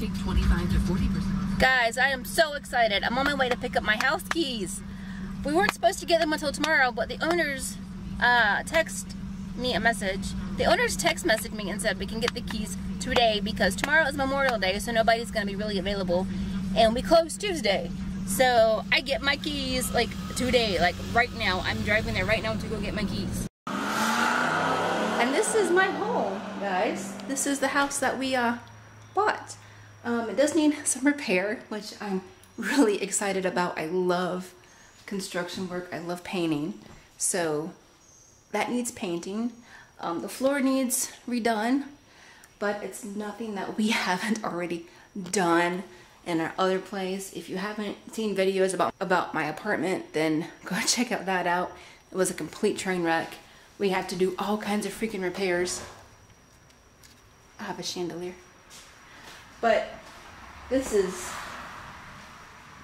Take 25 to 40%. Guys, I am so excited. I'm on my way to pick up my house keys. We weren't supposed to get them until tomorrow, but the owners uh, text me a message. The owners text messaged me and said we can get the keys today because tomorrow is Memorial Day, so nobody's going to be really available. And we close Tuesday. So I get my keys like today, like right now. I'm driving there right now to go get my keys. And this is my home, guys. This is the house that we uh, bought. Um, it does need some repair, which I'm really excited about. I love construction work. I love painting. So that needs painting. Um, the floor needs redone, but it's nothing that we haven't already done in our other place. If you haven't seen videos about, about my apartment, then go check out that out. It was a complete train wreck. We had to do all kinds of freaking repairs. I have a chandelier. But this is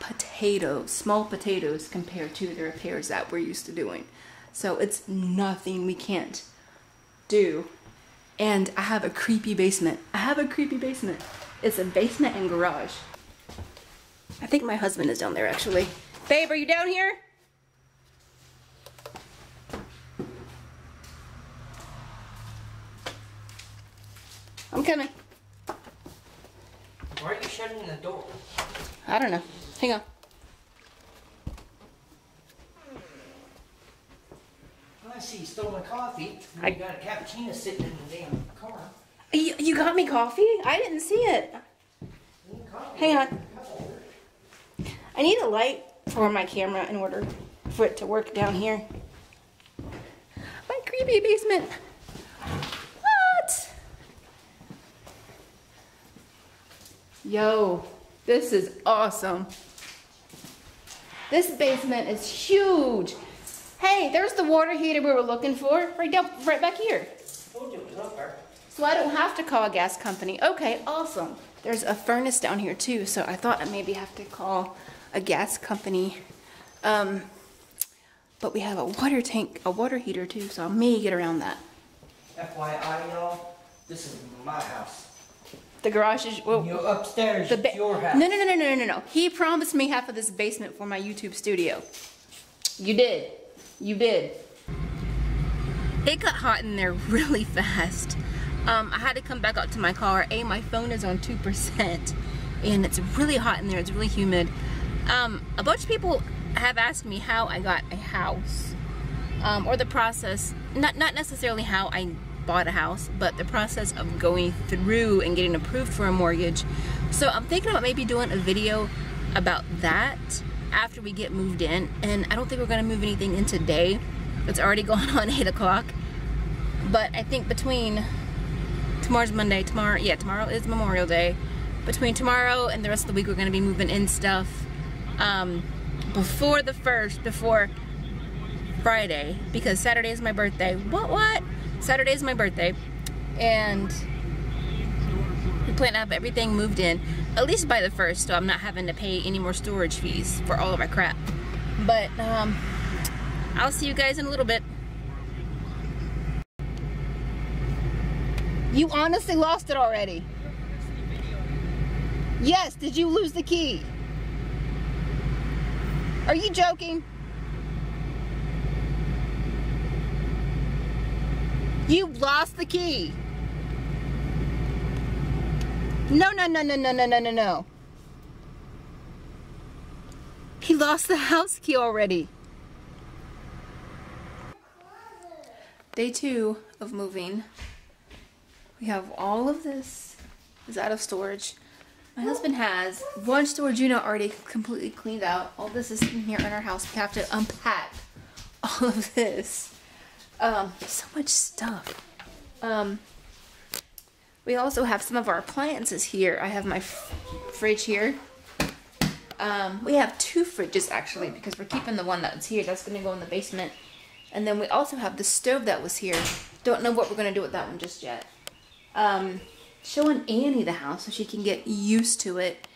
potatoes, small potatoes compared to the repairs that we're used to doing. So it's nothing we can't do. And I have a creepy basement. I have a creepy basement. It's a basement and garage. I think my husband is down there actually. Babe, are you down here? I'm coming. Why are you shutting the door? I don't know. Hang on. I see you stole my coffee. I- You got a cappuccino sitting in the damn car. You, you got me coffee? I didn't see it. You need coffee. Hang on. I need a light for my camera in order for it to work down here. My creepy basement. What? Yo, this is awesome. This basement is huge. Hey, there's the water heater we were looking for. Right down, right back here. Told you it was up there. So I don't have to call a gas company. Okay, awesome. There's a furnace down here too, so I thought I maybe have to call a gas company. Um, but we have a water tank, a water heater too, so I may get around that. FYI, y'all, this is my house. The garage is, well, You upstairs, the ba- it's your house. No, no, no, no, no, no, no. He promised me half of this basement for my YouTube studio. You did. You did. It got hot in there really fast. Um, I had to come back out to my car. A, my phone is on 2%, and it's really hot in there. It's really humid. Um, a bunch of people have asked me how I got a house, um, or the process. Not not necessarily how I bought a house, but the process of going through and getting approved for a mortgage. So I'm thinking about maybe doing a video about that after we get moved in. And I don't think we're gonna move anything in today. It's already going on eight o'clock. But I think between tomorrow's Monday, tomorrow, yeah, tomorrow is Memorial Day. Between tomorrow and the rest of the week, we're gonna be moving in stuff um, before the first, before Friday, because Saturday is my birthday. What, what? Saturday is my birthday. And we plan to have everything moved in, at least by the first, so I'm not having to pay any more storage fees for all of my crap. But um, I'll see you guys in a little bit. You honestly lost it already. Yes, did you lose the key? Are you joking? You lost the key. No, no, no, no, no, no, no, no, no. He lost the house key already. Day two of moving. We have all of this is out of storage. My husband has one storage unit already completely cleaned out. All this is in here in our house. We have to unpack all of this. Um, so much stuff. Um, we also have some of our appliances here. I have my fridge here. Um, we have two fridges actually because we're keeping the one that's here. That's going to go in the basement. And then we also have the stove that was here. Don't know what we're going to do with that one just yet. Um, showing Annie the house so she can get used to it.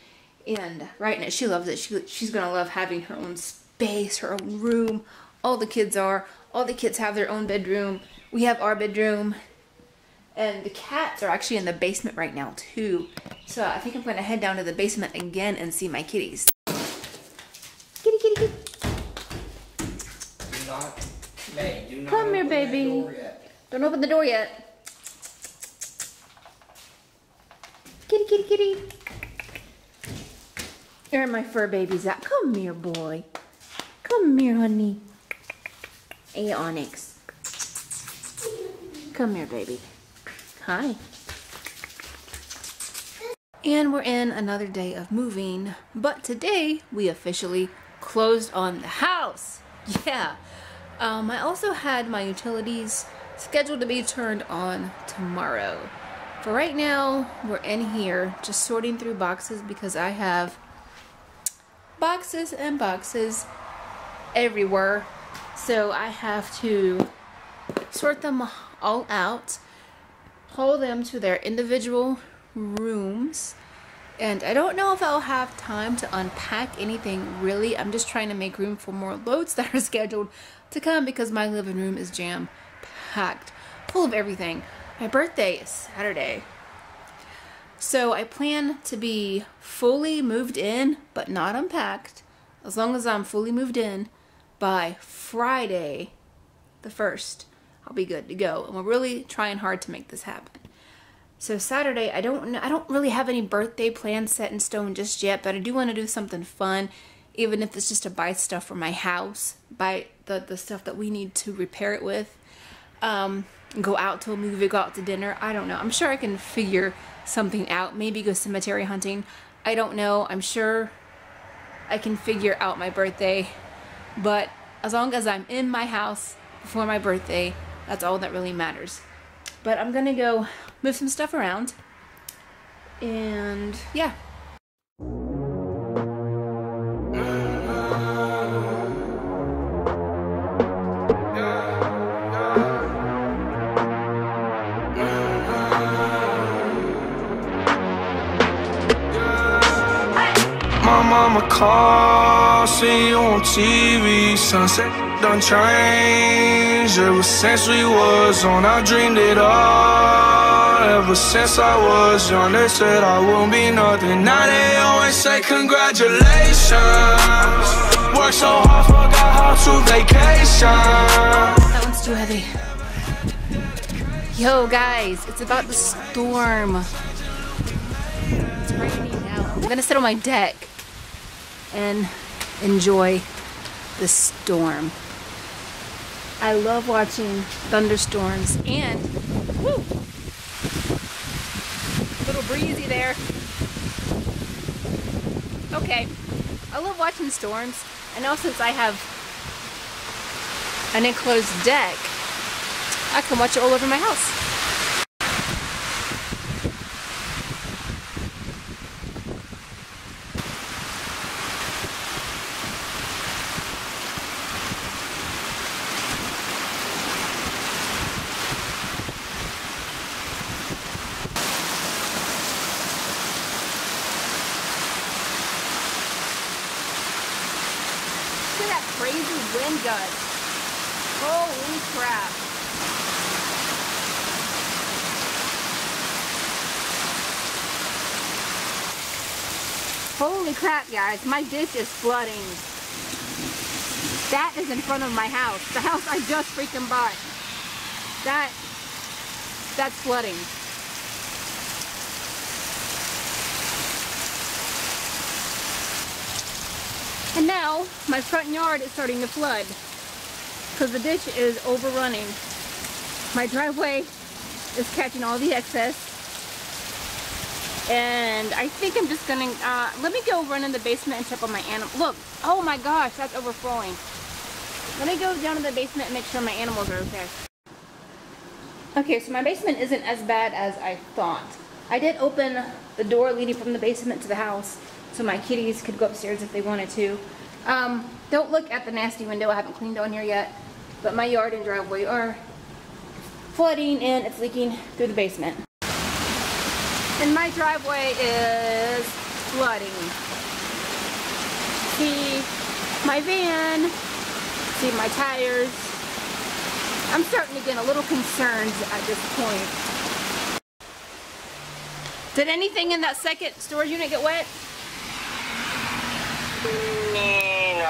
And right now, she loves it. She, she's going to love having her own space, her own room. All the kids are. All the kids have their own bedroom. We have our bedroom. And the cats are actually in the basement right now too. So I think I'm gonna head down to the basement again and see my kitties. Kitty, kitty, kitty. Do not, May, do not Come here, baby. Don't open the door yet. Kitty, kitty, kitty. Where are my fur babies at? Come here, boy. Come here, honey. Hey, Onyx. Come here, baby. Hi. And we're in another day of moving, but today we officially closed on the house. Yeah. Um, I also had my utilities scheduled to be turned on tomorrow. For right now, we're in here just sorting through boxes because I have boxes and boxes everywhere. So I have to sort them all out, haul them to their individual rooms. And I don't know if I'll have time to unpack anything really. I'm just trying to make room for more loads that are scheduled to come because my living room is jam packed, full of everything. My birthday is Saturday. So I plan to be fully moved in, but not unpacked, as long as I'm fully moved in by Friday the 1st. I'll be good to go. And we're really trying hard to make this happen. So Saturday, I don't I don't really have any birthday plans set in stone just yet, but I do want to do something fun, even if it's just to buy stuff for my house, buy the the stuff that we need to repair it with. Um, go out to a movie, go out to dinner. I don't know. I'm sure I can figure something out. Maybe go cemetery hunting. I don't know. I'm sure I can figure out my birthday, but as long as I'm in my house before my birthday, that's all that really matters. But I'm gonna go move some stuff around. And yeah. My mama call, see you on TV. Sunset done changed ever since we was on. I dreamed it all. Ever since I was young, they said I won't be nothing. Now they always say congratulations. Worked so hard, forgot how to vacation. That one's too heavy. Yo, guys, it's about the storm. It's raining now. I'm gonna sit on my deck and enjoy the storm. I love watching thunderstorms and woo, little breezy there. Okay, I love watching storms. And now since I have an enclosed deck, I can watch it all over my house. Look at that Holy crap. Holy crap, guys. My ditch is flooding. That is in front of my house. The house I just freaking bought. That, that's flooding. And now my front yard is starting to flood because the ditch is overrunning. My driveway is catching all the excess. And I think I'm just gonna, uh, let me go run in the basement and check on my animal. Look, oh my gosh, that's overflowing. Let me go down to the basement and make sure my animals are okay. Okay, so my basement isn't as bad as I thought. I did open the door leading from the basement to the house so my kitties could go upstairs if they wanted to. Um, don't look at the nasty window. I haven't cleaned on here yet. But my yard and driveway are flooding and it's leaking through the basement. And my driveway is flooding. See my van, see my tires. I'm starting to get a little concerned at this point. Did anything in that second storage unit get wet?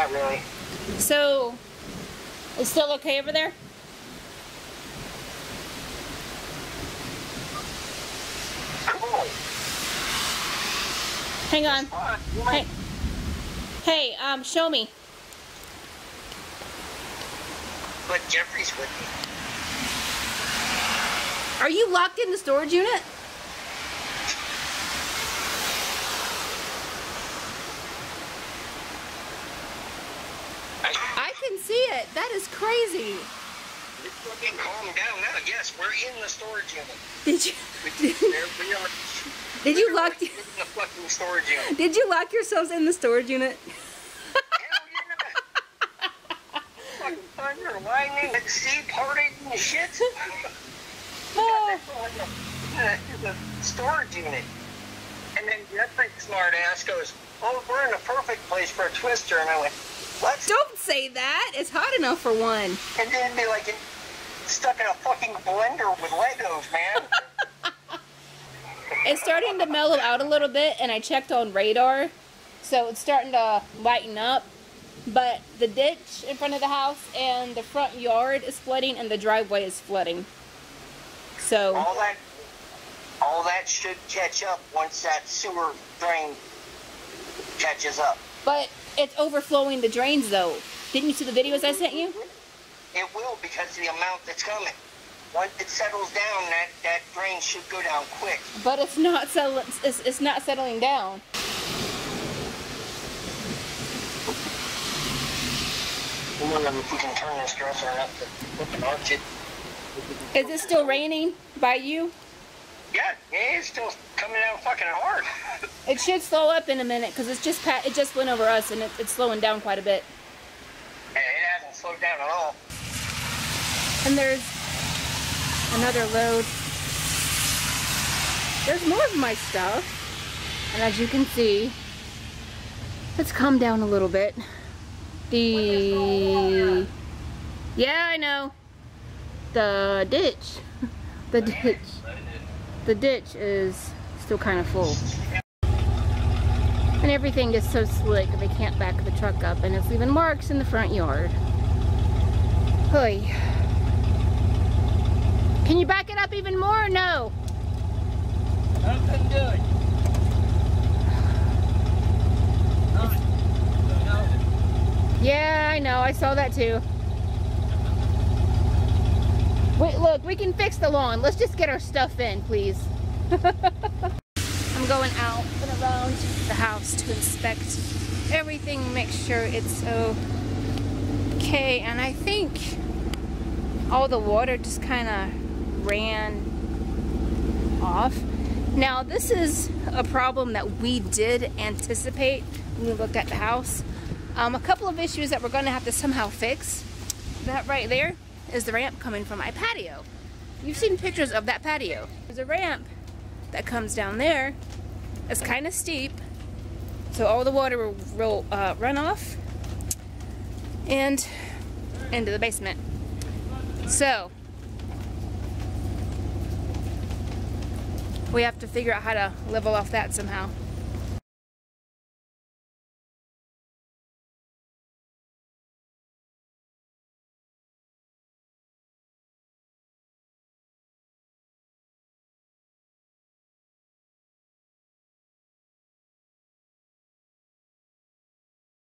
Not really. So, it's still okay over there? Cool. Hang on. Hey, hey, um, show me. but Jeffrey's with me. Are you locked in the storage unit? I, I can see it. That is crazy. calm down now. Yes, we're in the storage unit. Did you there we are. did you lock in the fucking storage unit? did you lock yourselves in the storage unit? Hell yeah! fucking thunder, lightning, sea parted and shit. Oh. the storage unit. And then Jeffrey, smart ass, goes, "Oh, we're in a perfect place for a twister." And I went, "What?" Don't say that. It's hot enough for one. And then be like stuck in a fucking blender with Legos, man. It's starting to mellow out a little bit, and I checked on radar, so it's starting to lighten up. But the ditch in front of the house and the front yard is flooding, and the driveway is flooding. So all that, all that should catch up once that sewer drain catches up. But it's overflowing the drains though. Didn't you see the videos I sent you? It will because of the amount that's coming. Once it settles down, that, that drain should go down quick. But it's not settling. It's, it's not settling down. I wonder if we can turn this dresser up to arch it. Is it still raining by you? Yeah, yeah, it's still coming down fucking hard. It should slow up in a minute because it's just it just went over us and it, it's slowing down quite a bit. And it hasn't slowed down at all. And there's another load. There's more of my stuff. And as you can see, it's calmed down a little bit. The yeah, I know. The ditch, the ditch, the ditch is still kind of full. And everything is so slick they can't back the truck up, and it's leaving marks in the front yard. Hoy. Can you back it up even more or no? I couldn't do it. Yeah, I know. I saw that too. Wait, look, we can fix the lawn. Let's just get our stuff in, please. I'm going out and around the house to inspect everything, make sure it's okay. And I think all the water just kind of ran off. Now, this is a problem that we did anticipate when we looked at the house. Um, a couple of issues that we're going to have to somehow fix. That right there is the ramp coming from my patio. You've seen pictures of that patio. There's a ramp that comes down there. It's kind of steep, so all the water will roll, uh, run off and into the basement. So, we have to figure out how to level off that somehow.